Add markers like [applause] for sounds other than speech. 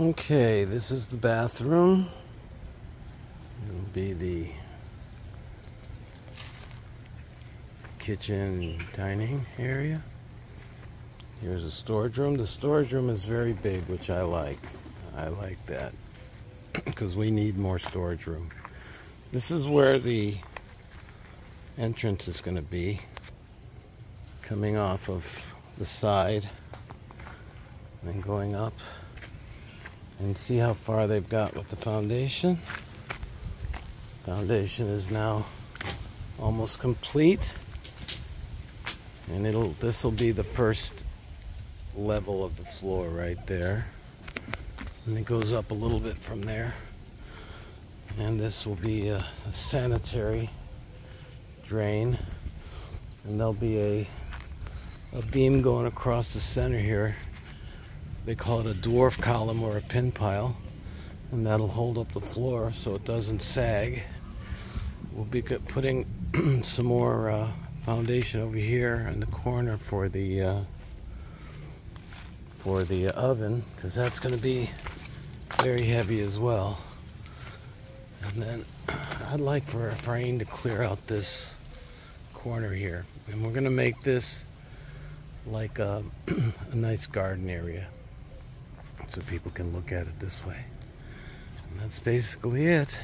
Okay, this is the bathroom. It'll be the kitchen dining area. Here's a storage room. The storage room is very big, which I like. I like that [clears throat] because we need more storage room. This is where the entrance is going to be coming off of the side and going up and see how far they've got with the foundation. Foundation is now almost complete. And it'll this will be the first level of the floor right there. And it goes up a little bit from there. And this will be a, a sanitary drain. And there'll be a a beam going across the center here they call it a dwarf column or a pin pile and that'll hold up the floor so it doesn't sag. We'll be putting [clears throat] some more uh, foundation over here in the corner for the uh, for the oven because that's going to be very heavy as well. And then [clears throat] I'd like for a frame to clear out this corner here. And we're going to make this like a, [clears throat] a nice garden area so people can look at it this way. And that's basically it